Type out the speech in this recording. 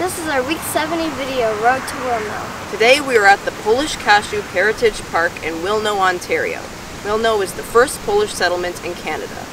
This is our Week 70 video, Road to Wilno. Today we are at the Polish Kashub Heritage Park in Wilno, Ontario. Wilno was the first Polish settlement in Canada.